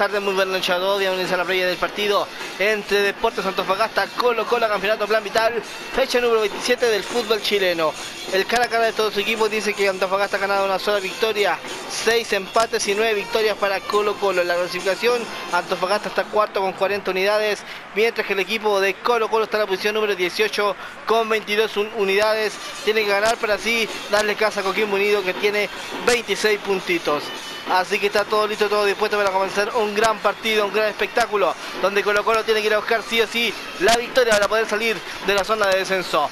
tardes, muy buenas noches a todos. A la previa del partido entre Deportes Antofagasta, Colo Colo, Campeonato Plan Vital, fecha número 27 del fútbol chileno. El cara a cara de todos los equipos dice que Antofagasta ha ganado una sola victoria, 6 empates y 9 victorias para Colo Colo. En la clasificación, Antofagasta está cuarto con 40 unidades, mientras que el equipo de Colo Colo está en la posición número 18 con 22 unidades. Tiene que ganar para así darle casa a Coquimbo Unido que tiene 26 puntitos. Así que está todo listo, todo dispuesto para comenzar un gran partido, un gran espectáculo, donde Colo Colo tiene que ir a buscar sí o sí la victoria para poder salir de la zona de descenso.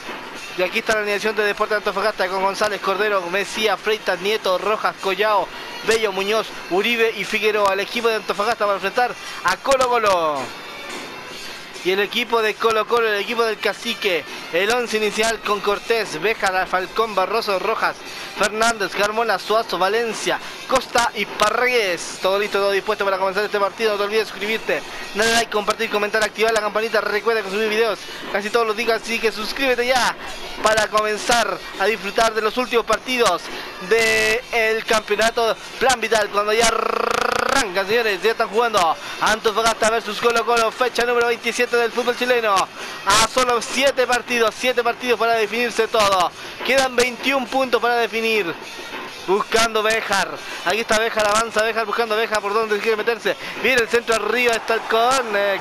Y aquí está la alineación de Deportes de Antofagasta con González, Cordero, Mesías, Freitas, Nieto, Rojas, Collao, Bello, Muñoz, Uribe y Figueroa. El equipo de Antofagasta para enfrentar a Colo Colo. Y el equipo de Colo Colo, el equipo del Cacique, el once inicial con Cortés, Béjar, Falcón, Barroso, Rojas, Fernández, Carmona, Suazo, Valencia, Costa y Parregues. Todo listo, todo dispuesto para comenzar este partido. No te olvides suscribirte, darle like, compartir, comentar, activar la campanita. Recuerda que subir videos casi todos los días, así que suscríbete ya para comenzar a disfrutar de los últimos partidos del campeonato Plan Vital. Cuando ya arranca, señores, ya están jugando Antofagasta versus Colo Colo, fecha número 27 del fútbol chileno. A solo 7 partidos, 7 partidos para definirse todo. Quedan 21 puntos para definir. Buscando Bejar. Aquí está Bejar, avanza Bejar buscando Bejar por donde quiere meterse. Viene el centro arriba, está el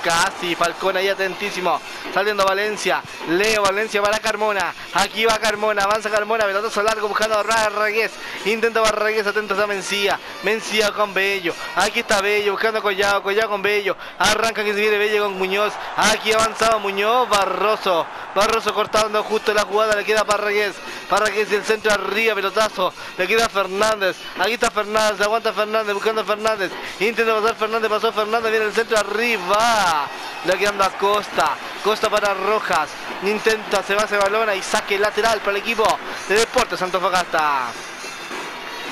casi, Falcón ahí atentísimo. Saliendo Valencia. Leo Valencia para Carmona. Aquí va Carmona, avanza Carmona, pelotazo largo buscando a Barragués. Intenta Barragués, atento a Mencía. Mencía con Bello. Aquí está Bello buscando a Collado, Collado con Bello. Arranca que se viene Bello con Muñoz. Aquí avanzado Muñoz, Barroso. Barroso cortando justo la jugada, le queda Parragués. Parragués el centro arriba, pelotazo. Le queda Fernández. Aquí está Fernández, aguanta Fernández, buscando Fernández. Intenta pasar Fernández, pasó Fernández, viene el centro arriba. Le quedando a Costa. Costa para Rojas. Intenta, se va ese balón y saque lateral para el equipo de Deportes Antofagasta.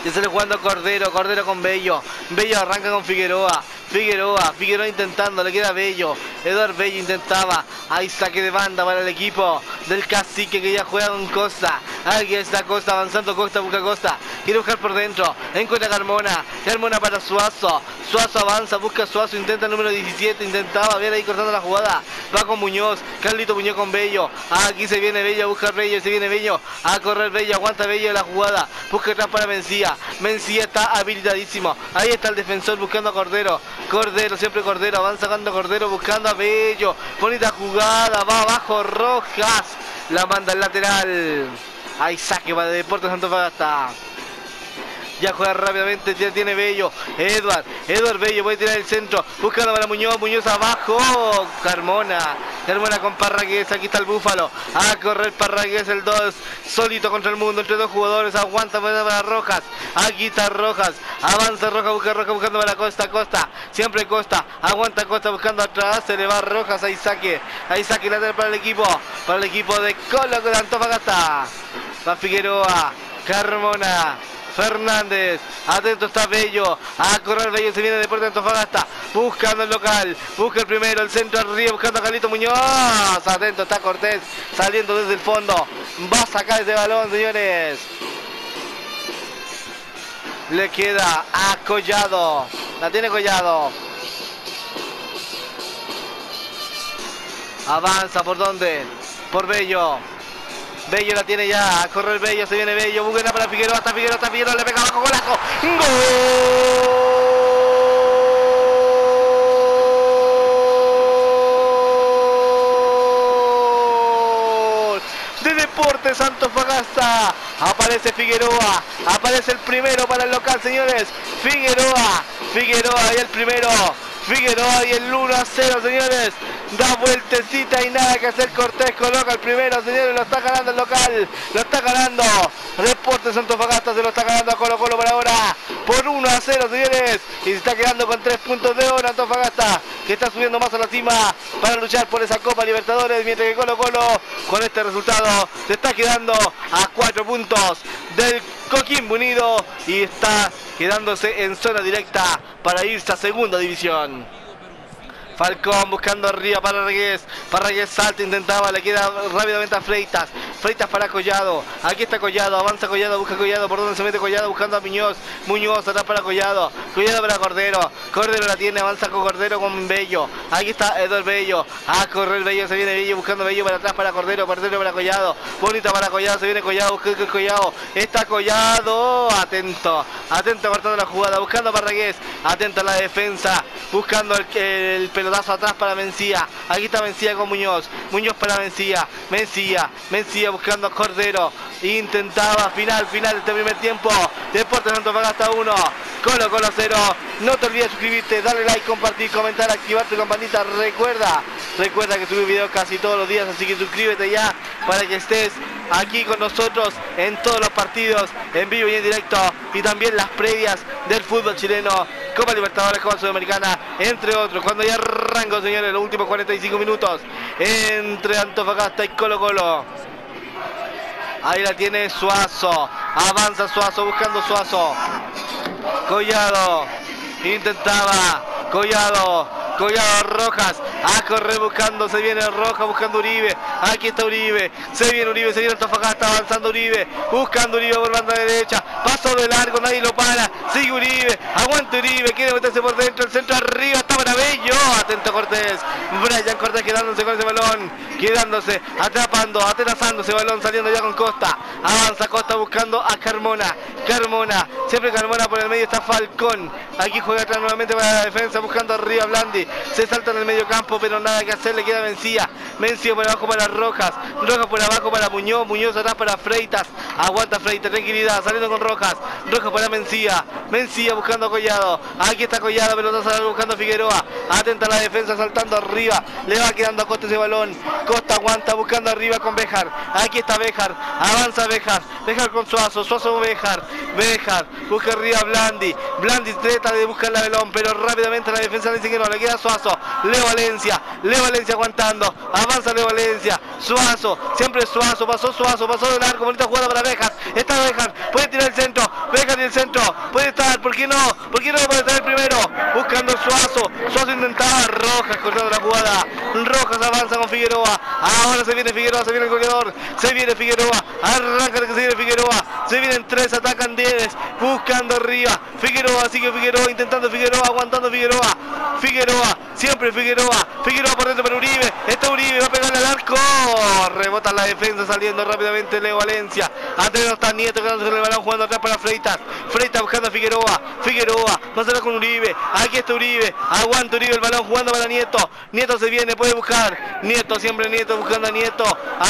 Ya se le jugando Cordero, Cordero con Bello. Bello arranca con Figueroa. Figueroa, Figueroa intentando, le queda Bello. Eduardo Bello intentaba. Hay saque de banda para el equipo del cacique que ya juega con Costa. Aquí está Costa avanzando, Costa busca Costa. Quiere buscar por dentro. Encuentra Carmona. Carmona para Suazo. Suazo avanza, busca Suazo, intenta el número 17, intentaba, viene ahí cortando la jugada. Va con Muñoz, Carlito Muñoz con Bello. Aquí se viene Bello, busca Bello, se viene Bello. A correr Bello, aguanta Bello la jugada. Busca atrás para Mencía. Mencía está habilitadísimo. Ahí está el defensor buscando a Cordero. Cordero, siempre Cordero, avanza sacando Cordero buscando a Bello. Bonita jugada, va abajo Rojas. La manda al lateral. Hay saque para Deportes Antofagasta. Ya juega rápidamente, ya tiene Bello. Edward, Edward Bello puede tirar el centro. Buscando para Muñoz, Muñoz abajo. Carmona, Carmona con Parragués. Aquí está el Búfalo. A correr Parragués, el 2. Solito contra el mundo, entre dos jugadores. Aguanta para Rojas. Aquí está Rojas. Avanza Rojas, busca Rojas, buscando para Costa, Costa. Siempre Costa. Aguanta Costa buscando atrás. Se le va Rojas. Ahí saque. Ahí saque lateral para el equipo. Para el equipo de Colo de Antofagasta. Va Figueroa. Carmona. Fernández, atento está Bello, a correr Bello, se viene de Puerto Antofagasta, buscando el local, busca el primero, el centro arriba, buscando a Carlito Muñoz, atento está Cortés, saliendo desde el fondo, va a sacar ese balón, señores. Le queda a Collado, la tiene Collado. Avanza, ¿por dónde? Por Bello. Bello la tiene ya, a correr Bello, se viene Bello, buena para Figueroa, hasta Figueroa, hasta Figueroa, le pega abajo, golazo, ¡Gol! De Deportes Antofagasta, aparece Figueroa, aparece el primero para el local, señores, Figueroa, Figueroa y el primero, Figueroa y el 1 a 0, señores. Da vueltecita y nada que hacer. Cortés coloca el primero, señores. Lo está ganando el local. Lo está ganando. Deportes Antofagasta se lo está ganando a Colo Colo por ahora. Por 1 a 0, señores. Y se está quedando con 3 puntos de oro Antofagasta. Que está subiendo más a la cima para luchar por esa Copa Libertadores. Mientras que Colo Colo con este resultado se está quedando a 4 puntos del Coquimbo Unido. Y está quedándose en zona directa para irse a segunda división. Falcón buscando arriba para Reyes. Para Reyes salta, intentaba, le queda rápidamente a Freitas. Freitas para Collado. Aquí está Collado, avanza Collado, busca Collado. Por donde se mete Collado buscando a Muñoz. Muñoz atrás para Collado. Collado para Cordero. Cordero la tiene, avanza con Cordero con Bello. Aquí está Eduardo Bello. A correr Bello, se viene Bello buscando Bello para atrás para Cordero. Cordero para Collado. Bonita para Collado, se viene Collado, busca Collado. Está Collado. Atento, atento cortando la jugada, buscando para Reyes. Atento a la defensa, buscando el, el pelotazo atrás para Mencía. Aquí está Mencía con Muñoz. Muñoz para Mencía. Mencía. Mencía buscando a Cordero. Intentaba final, final de este primer tiempo. Deportes Antofagasta 1. Colo Colo 0. No te olvides suscribirte, darle like, compartir, comentar, activar tu campanita. Recuerda, recuerda que subí videos casi todos los días, así que suscríbete ya para que estés aquí con nosotros en todos los partidos, en vivo y en directo, y también las previas del fútbol chileno, Copa Libertadores, Copa Sudamericana, entre otros. Cuando ya arranco, señores, los últimos 45 minutos entre Antofagasta y Colo Colo. Ahí la tiene Suazo. Avanza Suazo buscando Suazo. Collado. Intentaba. Collado. Collado Rojas. A correr buscando. Se viene Rojas buscando Uribe. Aquí está Uribe. Se viene Uribe. Se viene Antofagasta. Avanzando Uribe. Buscando Uribe por banda derecha. Paso de largo. Nadie lo para. Sigue Uribe. Aguanta Uribe. Quiere meterse por dentro. El centro arriba. Está Bello. Atento Cortés. Brian Cortés quedándose con ese balón. Quedándose. Atrapando. Atenazando ese balón. Saliendo ya con Costa. Avanza Costa buscando a Carmona. Carmona. Siempre Carmona por el medio está Falcón. Aquí juega atrás nuevamente para la defensa. Buscando arriba Blandi. Se salta en el medio campo. Pero nada que hacer. Le queda Mencía. Mencía por abajo para Rojas. Rojas por abajo para Muñoz. Muñoz atrás para Freitas. Aguanta Freitas. Tranquilidad. Saliendo con Rojas. Rojas para Mencía. Mencía buscando a Collado. Aquí está Collado. Pelotazo buscando a Figueroa. Atenta la defensa saltando arriba. Le va quedando a Costa ese balón. Costa aguanta buscando arriba con Bejar. Aquí está Bejar. Avanza Bejar. Bejar con Suazo. Suazo Bejar. Bejar. Busca arriba Blandi. Blandi trata de buscar la balón. Pero rápidamente la defensa le dice que no. Le queda Suazo. Leo Valencia. Leo Valencia aguantando. Avanza Leo Valencia. Suazo. Siempre Suazo. Pasó Suazo. Pasó de largo. Bonita jugada para Bejar. Está Bejar. Puede tirar el centro. Bejar en el centro. Puede estar. ¿Por qué no? ¿Por qué no puede estar el primero? Buscando Suazo. Suazo intentaba. Rojas cortando la jugada. Rojas avanza con Figueroa. Ahora se viene Figueroa. Se viene el goleador. Se viene Figueroa. Arranca que se viene Figueroa. Se vienen tres. Atacan 10. Buscando arriba. Figueroa. Sigue Figueroa. Intentando Figueroa. Aguantando Figueroa. Figueroa. Siempre Figueroa. Figueroa por dentro para Uribe. Está Uribe. Va a pegarle al arco. Rebota la defensa saliendo rápidamente Leo Valencia. Antes está Nieto quedándose con el balón jugando atrás para Freitas. Freitas buscando a Figueroa. Figueroa. Pásala con Uribe. Aquí está Uribe. Aguanta Uribe el balón jugando para Nieto. Nieto se viene. Puede buscar. Nieto. Siempre Nieto buscando a Nieto.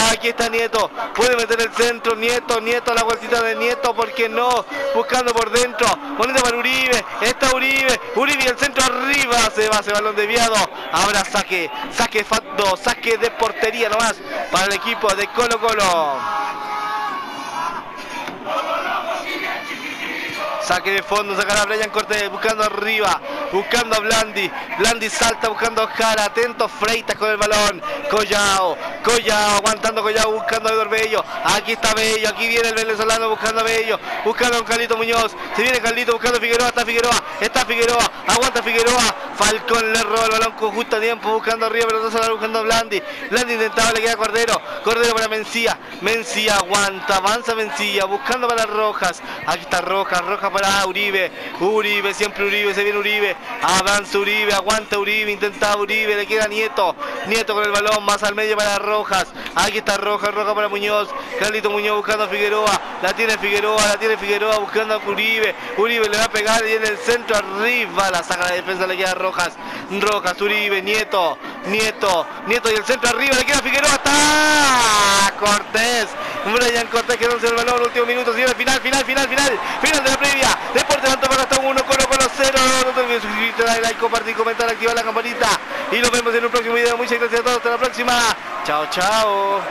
Aquí está Nieto. Puede meter el centro. Nieto. Nieto. La vueltita de Nieto. ¿Por qué no? Buscando por dentro. Bonito para Uribe. Está Uribe. Uribe el centro arriba. Se va ese balón desviado. Ahora saque. Saque facto. Saque de portería nomás para el equipo de Colo Colo. Saque de fondo, sacará Brian Cortés buscando arriba, buscando a Blandi. Blandi salta buscando a Jara, atento Freitas con el balón. Collao, Collao, aguantando Collao, buscando a Eduardo Bello. Aquí está Bello, aquí viene el venezolano buscando a Bello, buscando a un Carlito Muñoz. Se viene Carlito buscando a Figueroa, está Figueroa, está Figueroa, aguanta Figueroa. Falcón le roba el balón con justo tiempo, buscando arriba, pero no buscando a Blandi. Blandi intentaba, le queda Cordero, Cordero para Mencía, Mencía aguanta, avanza Mencía, buscando para Rojas. Aquí está Rojas, Rojas para Uribe, Uribe, siempre Uribe, se viene Uribe, avanza Uribe, aguanta Uribe, intenta Uribe, le queda Nieto, Nieto con el balón, más al medio para Rojas, aquí está Rojas, Rojas para Muñoz, Carlito Muñoz buscando a Figueroa, la tiene Figueroa, la tiene Figueroa buscando a Uribe, Uribe le va a pegar y en el centro arriba, la saca la defensa, le queda Rojas, Rojas, Uribe, Nieto, Nieto, Nieto y el centro arriba, le queda Figueroa, está Cortés, Brian Cortés en el balón, último minuto, señores, final, final, final, final, final de la previa. Deportes Antofagasta 1, Colo Colo 0. No te olvides suscribirte, darle like, compartir, comentar, activar la campanita. Y nos vemos en un próximo video. Muchas gracias a todos. Hasta la próxima. Chao, chao.